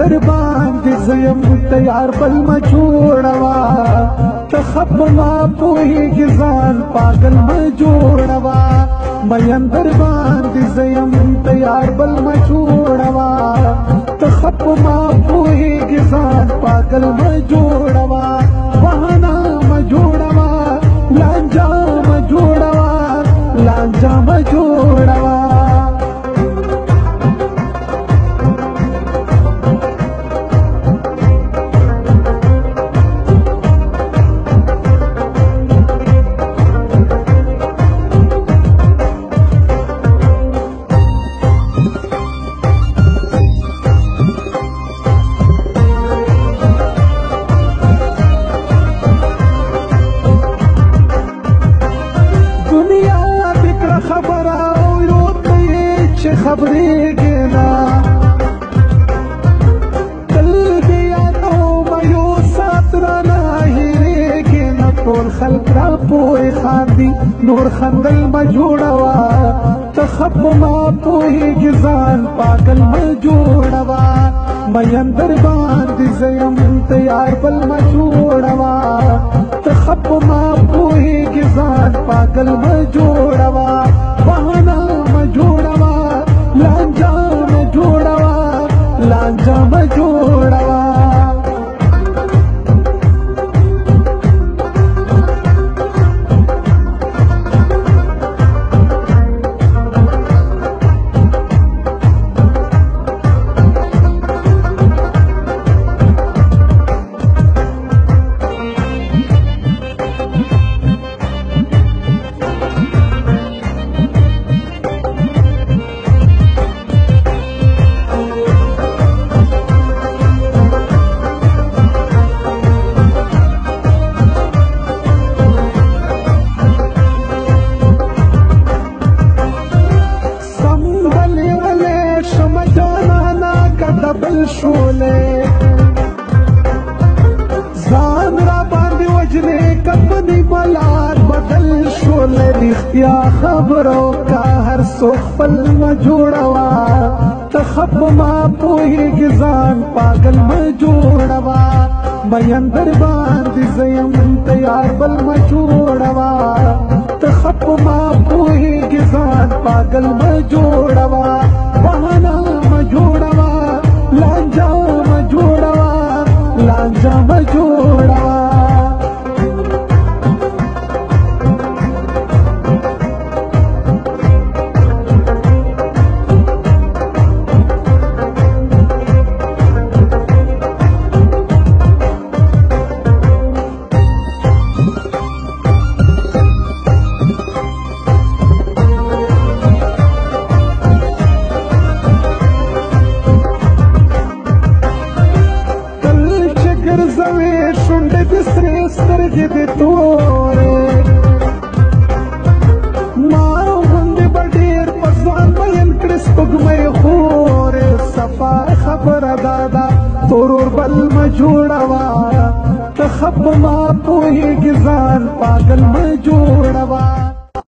در باندې زیم تیار بل ما جوړوا ته خبر ما پوهیږي ځان پاگل ما جوړوا مې اندر باندې زیم تیار بل ما جوړوا ته خبر ما پوهیږي ځان پاگل ما جوړوا بهانا ما جوړوا لانجا ما جوړوا لانجا ما جوړوا خبرې کنا تل دې یادو مې ساتره نه هېرې کنا ټول خلک را پوي خاندي نور خندل ما جوړوا تخب ما پوي ګزان پاگل ما جوړوا مې اندر باندې زیم تیار بل ما جوړوا تخب ما پوي ګزان پاگل ما جوړوا بل شولې ځان را باندې وجنې کمنې ملار بدل شولې رښتیا خبرو کا هر څو خپل ما جوړوا تخب ما پوهېږي ځان پاگل ما جوړوا بیان در باندې زیم تیار بل ما جوړوا تخب ما پوهېږي ځان پاگل ما جوړوا ನೋಡ ولې د سرې سترګې دې تورې ما غوندې به ډېر په ځوان مین کړې سپوږمۍ خورې صفا خبره دا ده تورور بل مه جوړوه ته ښه په ما پوهېږې ځان پاگل مه جوړوه